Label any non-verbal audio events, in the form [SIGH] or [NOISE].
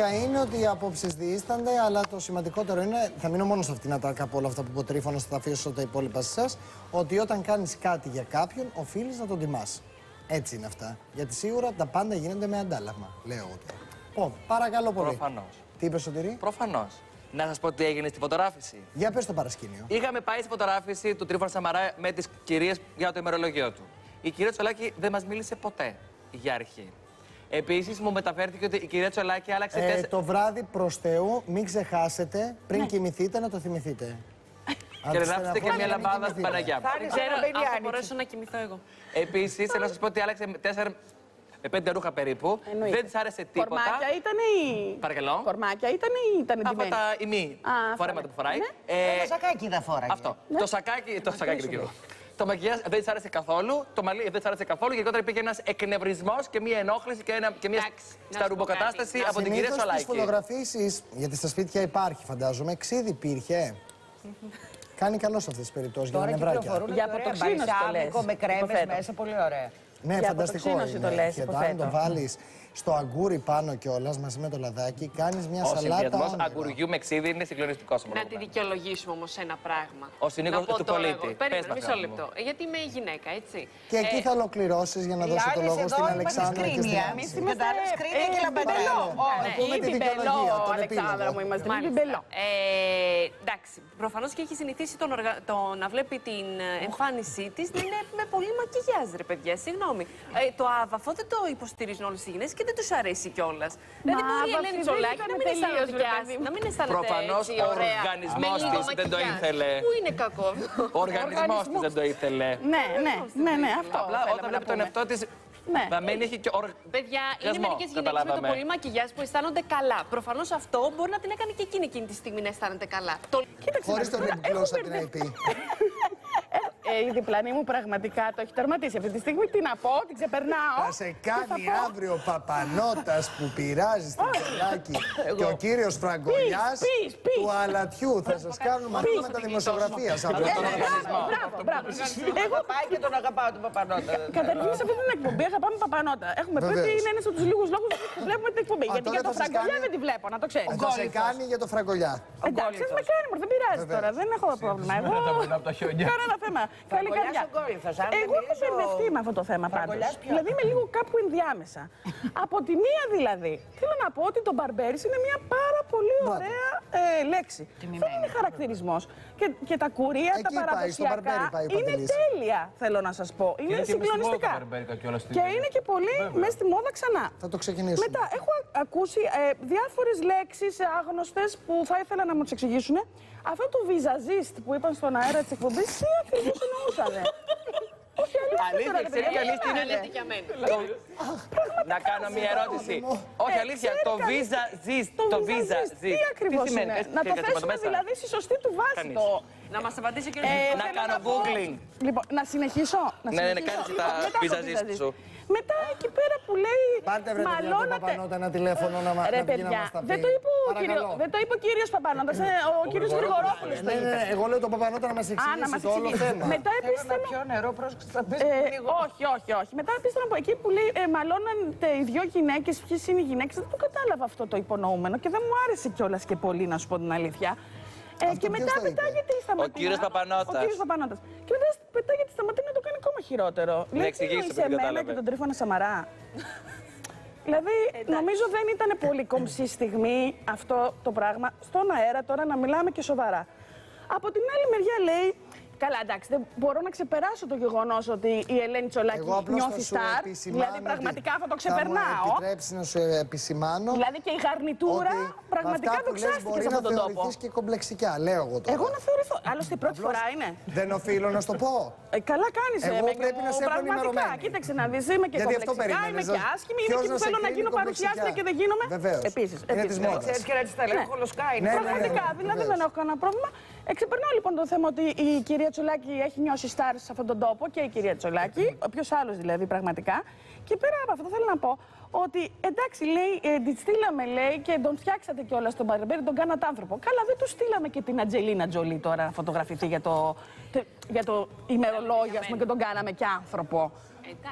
αλήθεια είναι ότι οι απόψεις διήστανται, αλλά το σημαντικότερο είναι, θα μείνω μόνο σε αυτήν την ατάκα από όλα αυτά που είπε ο Τρίφωνας, θα τα αφήσω τα υπόλοιπα σε εσάς, ότι όταν κάνεις κάτι για κάποιον, οφείλεις να τον τιμάς. Έτσι είναι αυτά. Γιατί σίγουρα τα πάντα γίνονται με αντάλλαγμα, λέω εγώ τώρα. Λοιπόν, παρακαλώ πολύ. Προφανώς. Τι είπες, Σωτηρή; Προφανώς. Να σας πω τι έγινε στη φωτογράφηση. Για πες το παρασκήνιο. Είχαμε πάει στη φωτογράφηση του Τρίφωνα Σαμαρά με τις κυρίες για το ημερολόγιο του. Η κυρία Τσολάκη δεν μας μίλησε ποτέ για αρχή. Επίσης, μου μεταφέρθηκε ότι η κυρία Τσολάκη άλλαξε Ε, τέσσερα. το βράδυ προς Θεού, μην ξεχάσετε πριν κοιμηθείτε να το θυμηθείτε. [LAUGHS] Αν Και να τους ράψετε και στεναχώρησε, μια να μην λαμπάδα στην κοιμηθείτε. Παναγιά. Θα Δεν είναι ξέρω σαν να μπαίνει αν θα άνοιξη. μπορέσω να κοιμηθώ εγώ. Επίσης, θέλω να σας πω ότι άλλαξε τέσσερα με πέντε ρούχα περίπου. Εννοείται. Δεν της άρεσε τίποτα. Κορμάκια ήταν ή. Παρακαλώ. Κορμάκια ήταν ή ήταν Αυτά ντυμένη; τα ημί Α, φορέματα που φοράει. Ναι. Ε, Ένα σακάκι δεν φόραγε. Αυτό. Το σακάκι, το σακάκι του κύριου. Το μακιγιάζ δεν της άρεσε καθόλου. Το μαλλί δεν της άρεσε καθόλου. Γενικότερα υπήρχε ένας εκνευρισμός και μια ενόχληση και, ένα, και μια Εντάξει, να σου πω σταρουμποκατάσταση κάτι. από την κυρία Συνήθως στις Σολάκη. φωτογραφίσεις, γιατί στα σπίτια υπάρχει φαντάζομαι, ξύδι υπήρχε. Κάνει καλό σε αυτές τις περιπτώσεις για Τώρα τα νευράκια. κυκλοφορούν Για για αποτοξίνωση το μπαλσάμικο λες, με κρέμες υποθέτω. μέσα, πολύ ωραία. Ναι, Για φανταστικό αποτοξίνωση είναι. το λες, και αν υποθέτω. το βάλεις στο αγκούρι πάνω κιόλας μαζί με το λαδάκι, κάνεις μια Ο σαλάτα συνδυασμός όνειρο. αγκουριού με ξύδι είναι συγκλονιστικό Να τη δικαιολογήσουμε όμως ένα πράγμα. Ο συνήγορος Να πω του τώρα πολίτη. εγώ. Πες Περίμενε, μας, μισό αγάπη μου. λεπτό. Ε, Γιατί είμαι γυναίκα, έτσι. Και εκεί Ε, θα ολοκληρώσεις για να Οι δώσω το άλλες λόγο εδώ στην είμαστε Αλεξάνδρα και στην σκρίνια. Άνση. Εμείς είμαστε σκρίνια και λαμπαδέλο. μπιμπελό. Να πούμε Ή τη μπιμπελό, δικαιολογία, τον Αλεξάνδρα επίλογο. μου είμαστε. Μάλιστα. Μπιμπελό. Ε, εντάξει, προφανώς και έχει συνηθίσει τον οργα... το να βλέπει την ε, εμφάνισή της να είναι με πολύ μακιγιάζ, ρε παιδιά. Συγγνώμη. Ε, το άβαφο δεν το υποστηρίζουν όλες οι γυναίκες και δεν τους αρέσει κιόλας. Δηλαδή, μπορεί η άβαφοι Ελένη δεν Τσολάκη ήταν να μην τελείως, αισθάνεται ρε και παιδί άσχημα, μου. να μην αισθάνεται Προφανώς έτσι ο ωραία. οργανισμός με λίγο της δεν το μακιγιάζ. ήθελε. Πού είναι κακό; Ο [LAUGHS] οργανισμός της δεν το ήθελε. Ναι, ναι, ναι, ναι, αυτό. Απλά θέλαμε όταν να βλέπει τον πούμε. εαυτό της Ναι. να μένει έχει και ορ... Παιδιά, είναι Γασμό, μερικές γυναίκες με το καταλάβαμε. πολύ μακιγιάζ που αισθάνονται καλά. Προφανώς αυτό μπορεί να την έκανε και εκείνη εκείνη τη στιγμή να αισθάνεται καλά. Το... Κοίταξε Χωρίς να τον δεις, lip έχω gloss από την μπερδευτεί. IP. [LAUGHS] Ε, η διπλανή μου πραγματικά το έχει τερματίσει. Αυτή τη στιγμή τι να πω, την ξεπερνάω. Θα σε κάνει αύριο παπανότας που πειράζει στην Τσολάκη και ο κύριος Φραγκολιάς Πεις, πεις, πεις. του αλατιού. Θα σας κάνουν μαθήματα δημοσιογραφίας αύριο. τον οργανισμό. Μπράβο, μπράβο. Εγώ Πάει και τον αγαπάω τον Παπανότα. Καταρχήν σε αυτή την εκπομπή αγαπάμε παπανότα. Έχουμε πει ότι Βεβαίως. είναι ένας από τους λίγους λόγους που βλέπουμε την εκπομπή. Α, Γιατί τώρα για το θα σας φραγκολιά κάνει- δεν τη βλέπω, να το ξέρεις. Θα σε κάνει για το Φραγκολιά. Εντάξει, δεν με κάνει, μωρέ, δεν πειράζει Βεβαίως. τώρα, δεν έχω πρόβλημα. Εγώ από τα χιόνια. κανένα θέμα. Καλή Φραγκολιάς καρδιά. ο Κόρινθος, αν δεν Εγώ έχω μιλήσω- μπερδευτεί με αυτό το θέμα πάντως. Φραγκολιάς ποιος; Δηλαδή είμαι λίγο κάπου ενδιάμεσα. από τη μία δηλαδή, θέλω να πω ότι το μπαρμπέρι είναι μια πάρα πολύ ωραία ε, λέξη. Δεν είναι χαρακτηρισμός. Και, και τα κουρία, Εκεί τα πάει, στο παραδοσιακά μπαρμπέρι πάει ο είναι Παντελής. τέλεια, θέλω να σας πω. Είναι, είναι και μες στη μόδα τα συγκλονιστικά. μπαρμπέρικα κιόλας στη- Και είναι και πολύ μέσα στη μόδα ξανά. Θα το ξεκινήσουμε. Μετά, έχω α- ακούσει ε, διάφορες λέξεις ε, άγνωστες που θα ήθελα να μου τις εξηγήσουν. Αυτό το βυζαζίστ που είπαν στον αέρα της εκπομπής, τι ακριβώς εννοούσανε; Όχι, αλήθεια Αλήθεια, τώρα, ρε ξέρει παιδιά, κανείς τι είναι μιλάτε. Λέτε για μένα. Να κάνω μια ερώτηση. Όχι, Ε, αλήθεια, ξέρει το κανείς- visa zist. Το Το visa visa zist, zist. Τι ακριβώς σημαίνει, είναι; πες, Να τι το θες, θέσουμε μέσα; δηλαδή στη σωστή του βάση Κανείς. το... Να μας απαντήσει ο κ. Ε, Να θέλω κάνω πω- googling. Λοιπόν, να συνεχίσω. Να Ναι, ναι, ναι, συνεχίσω. κάνεις Λοιπόν, τα μετά το visa-zist visa-zist. σου. Μετά εκεί πέρα που λέει. Πάρτε βρε παιδιά τον μαλώνατε- Παπανότα ένα τηλέφωνο να μα- Ρε να βγει να παιδιά, μας τα πει. δεν το είπε ο Παρακαλώ. κύριο- δεν το είπε ο κύριος Παπανώτας, ε, ο κύριος Γρηγορόπουλος το Ναι, ναι, είπε. ναι, εγώ λέω τον Παπανότα να μας Α, να εξηγήσει μας το όλο εξηγήσει. θέμα. Μετά επίσης Θέλω να θέλω... πιω νερό, πρόσεξε, θα πεις Ε, λίγο. όχι, όχι, όχι. Μετά επίσης θέλω να πω εκεί που λέει ε, μαλώνατε οι δυο γυναίκες, ποιες είναι οι γυναίκες, δεν το κατάλαβα αυτό το υπονοούμενο και δεν μου άρεσε κιόλας και πολύ να σου πω την αλήθεια. Ε, Αυτό και ποιος μετά το είπε; πετάγεται η Σταματίνα. κύριος Παπανώτας. Ο κύριος Παπανώτας. Και μετά πετάγεται η Σταματίνα να το κάνει ακόμα χειρότερο. Λέει, τι εξηγήστε εννοείς που δεν εμένα κατάλαβε. και τον Τρίφωνα Σαμαρά. [LAUGHS] Δηλαδή, νομίζω δεν ήταν πολύ κομψή στιγμή αυτό το πράγμα. Στον αέρα τώρα να μιλάμε και σοβαρά. Από την άλλη μεριά λέει, καλά εντάξει, δεν μπορώ να ξεπεράσω το γεγονός ότι η Ελένη Τσολάκη Εγώ απλώς θα νιώθει σου στάρ. επισημάνω Δηλαδή, ότι πραγματικά θα το Θα ξεπερνάω. μου επιτρέψει να σου επισημάνω Δηλαδή και η γαρνιτούρα ότι πραγματικά με αυτά το που λες ξάστηκε μπορεί σε να αυτόν τον τόπο. θεωρηθείς και κομπλεξικιά, λέω εγώ τώρα. Εγώ να θεωρηθώ. Άλλωστε η πρώτη φορά είναι. Δεν οφείλω να σου το πω. Ε, καλά κάνεις. Εγώ πρέπει να σε έχω Πραγματικά, ενημερωμένη. κοίταξε να δεις. Είμαι και Γιατί αυτό κομπλεξικά, περίμενες, είμαι και να- άσχημη, είμαι ποιος και να που σε θέλω να κρίνει γίνω κομπλεξικά. παρουσιάστρια και δεν γίνομαι. Βεβαίως. Επίσης. Είναι της μόδας. Ξέρεις και να της τα λέει Ναι. χολοσκάει. Ναι, ναι, ναι. Πραγματικά, δηλαδή δεν βεβαίως. έχω κανένα πρόβλημα. Εξεπερνάω λοιπόν το θέμα ότι η κυρία Τσολάκη έχει νιώσει στάρ σε αυτόν τον τόπο και η κυρία Τσολάκη, ποιο άλλος δηλαδή πραγματικά. Και πέρα από αυτό θέλω να πω ότι εντάξει, λέει, ε, τη στείλαμε λέει και τον φτιάξατε κιόλας στον Μπαρμπέρι, τον κάνατε άνθρωπο. Καλά, δεν του στείλαμε και την Ατζελίνα Τζολί τώρα να φωτογραφηθεί για το, τε- για το ημερολόγιο, ας πούμε, και τον κάναμε και άνθρωπο. Εντάξει.